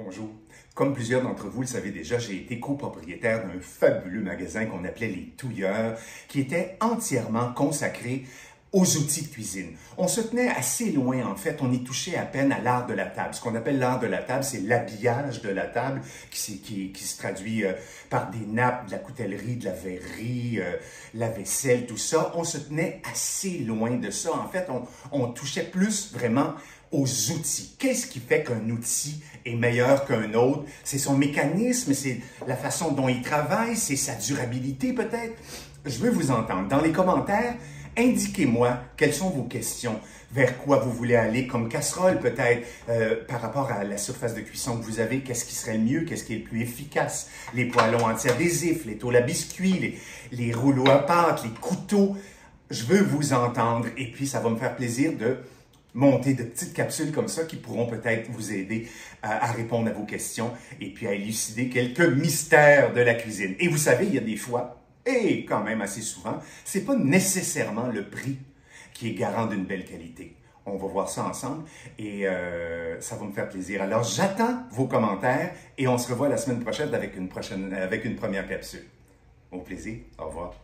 Bonjour. Comme plusieurs d'entre vous le savez déjà, j'ai été copropriétaire d'un fabuleux magasin qu'on appelait Les Touilleurs, qui était entièrement consacré aux outils de cuisine. On se tenait assez loin, en fait, on y touchait à peine à l'art de la table. Ce qu'on appelle l'art de la table, c'est l'habillage de la table qui, se traduit euh, par des nappes, de la coutellerie, de la verrerie, euh, la vaisselle, tout ça. On se tenait assez loin de ça. En fait, on, on touchait plus vraiment aux outils. Qu'est-ce qui fait qu'un outil est meilleur qu'un autre? C'est son mécanisme, c'est la façon dont il travaille, c'est sa durabilité peut-être? Je veux vous entendre. Dans les commentaires, indiquez-moi quelles sont vos questions, vers quoi vous voulez aller, comme casserole peut-être, euh, par rapport à la surface de cuisson que vous avez, qu'est-ce qui serait le mieux, qu'est-ce qui est le plus efficace, les poêlons anti-adhésifs, les tôles à biscuits, les, rouleaux à pâte, les couteaux. Je veux vous entendre. Et puis ça va me faire plaisir de monter de petites capsules comme ça qui pourront peut-être vous aider à, à, répondre à vos questions et puis à élucider quelques mystères de la cuisine. Et vous savez, il y a des fois, et quand même assez souvent, c'est pas nécessairement le prix qui est garant d'une belle qualité. On va voir ça ensemble et euh, ça va me faire plaisir. Alors j'attends vos commentaires et on se revoit la semaine prochaine avec une, prochaine, avec une première capsule. Au plaisir. Au revoir.